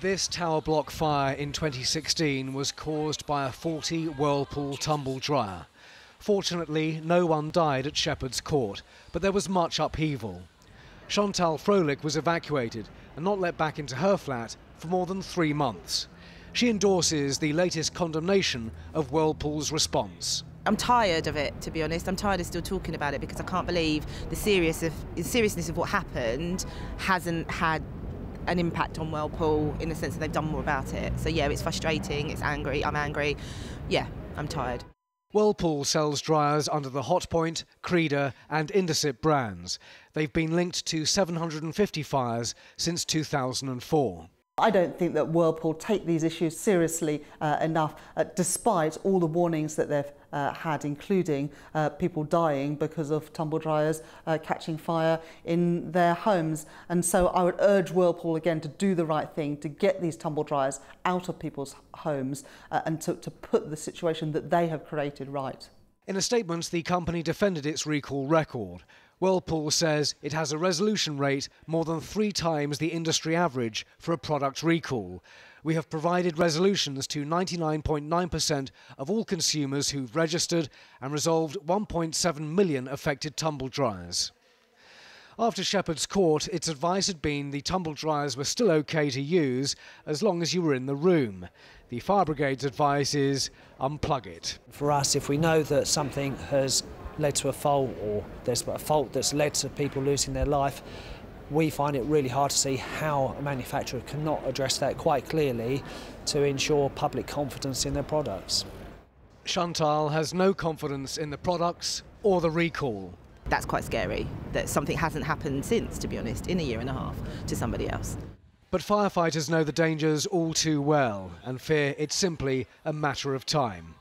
This tower block fire in 2016 was caused by a faulty Whirlpool tumble dryer. Fortunately, no one died at Shepherd's Court, but there was much upheaval. Chantal Froelich was evacuated and not let back into her flat for more than three months. She endorses the latest condemnation of Whirlpool's response. I'm tired of it, to be honest. I'm tired of still talking about it because I can't believe the, seriousness of what happened hasn't had an impact on Whirlpool in the sense that they've done more about it. So yeah, it's frustrating, it's angry, I'm angry. Yeah, I'm tired. Whirlpool sells dryers under the Hotpoint, Creda and Indesit brands. They've been linked to 750 fires since 2004. I don't think that Whirlpool take these issues seriously uh, enough, uh, despite all the warnings that they've uh, had, including uh, people dying because of tumble dryers uh, catching fire in their homes. And so I would urge Whirlpool again to do the right thing, to get these tumble dryers out of people's homes uh, and to, to put the situation that they have created right. In a statement, the company defended its recall record. Whirlpool says it has a resolution rate more than three times the industry average for a product recall. We have provided resolutions to 99.9% of all consumers who've registered and resolved 1.7 million affected tumble dryers. After Shepherd's Court, its advice had been the tumble dryers were still okay to use as long as you were in the room. The fire brigade's advice is unplug it. For us, if we know that something has led to a fault or there's a fault that's led to people losing their life, we find it really hard to see how a manufacturer cannot address that quite clearly to ensure public confidence in their products. Chantal has no confidence in the products or the recall. That's quite scary that something hasn't happened since, to be honest, in a year and a half to somebody else. But firefighters know the dangers all too well and fear it's simply a matter of time.